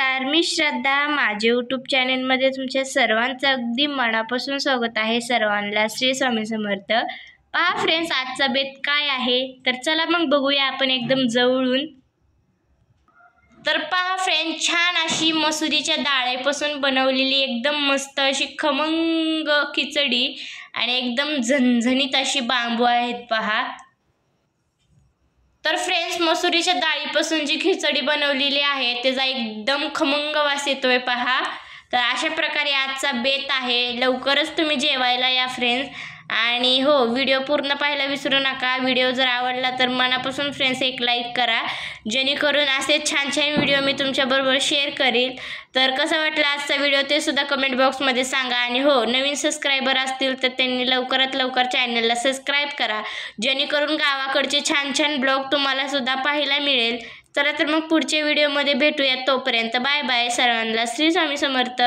नमस्कार मी श्रद्धा. माझे यूट्यूब चॅनेलमध्ये तुमच्या सर्वांचं अगदी मनापासून स्वागत आहे सर्वांना. श्री स्वामी समर्थ. पहा फ्रेंड्स आजचा बेत काय आहे? तर चला मग बघूया आपण एकदम जवळून. तर पहा फ्रेंड छान अशी मसुरीच्या डाळेपासून बनवलेली एकदम मस्त अशी खमंग खिचडी आणि एकदम झणझणीत अशी बांबू आहेत पहा. मसुरीच्या डाळीपासून जी खिचडी बनवलेली आहे त्याचा एकदम खमंग वास येतोय पहा. तर अशा प्रकारे आजचा बेत आहे. लवकरच तुम्ही जेवायला या फ्रेंड्स आणि हो व्हिडिओ पूर्ण पाहायला विसरू नका. व्हिडिओ जर आवडला तर मनापासून फ्रेंड्स एक लाईक करा. जेणेकरून असे छान छान व्हिडिओ मी तुमच्याबरोबर शेअर करील. तर कसं वाटलं आजचा व्हिडिओ ते सुद्धा कमेंट बॉक्समध्ये सांगा. आणि हो नवीन सबस्क्रायबर असतील तर त्यांनी लवकरात लवकर चॅनलला सबस्क्राईब करा. जेणेकरून गावाकडचे छान छान ब्लॉग तुम्हाला सुद्धा पाहायला मिळेल. चला तर मग पुढच्या व्हिडिओमध्ये भेटूयात तोपर्यंत. बाय बाय सर्वांना श्री स्वामी समर्थ.